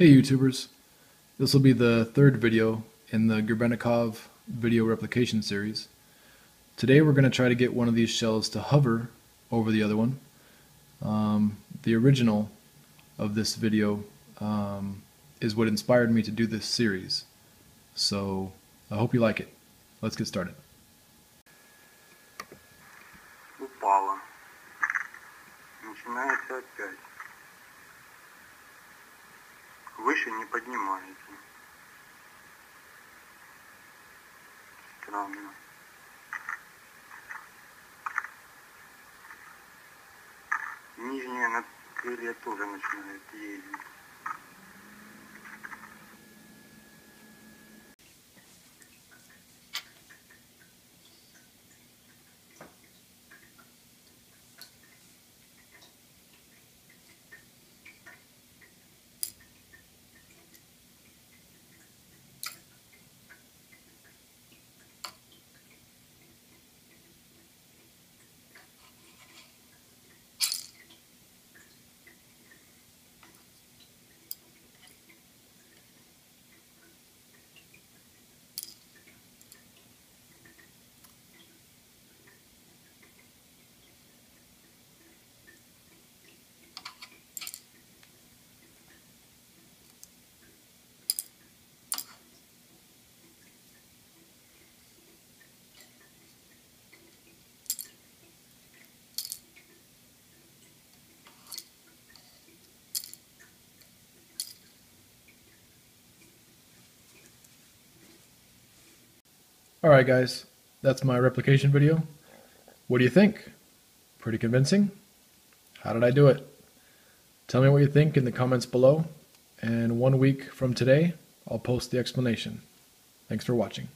Hey YouTubers, this will be the third video in the Grebennikov video replication series. Today we're going to try to get one of these shells to hover over the other one. Um, the original of this video um, is what inspired me to do this series, so I hope you like it. Let's get started. Упала. Начинается опять. Выше не поднимается. Странно. Нижняя крылья тоже начинает ездить. Alright guys, that's my replication video. What do you think? Pretty convincing? How did I do it? Tell me what you think in the comments below, and one week from today, I'll post the explanation. Thanks for watching.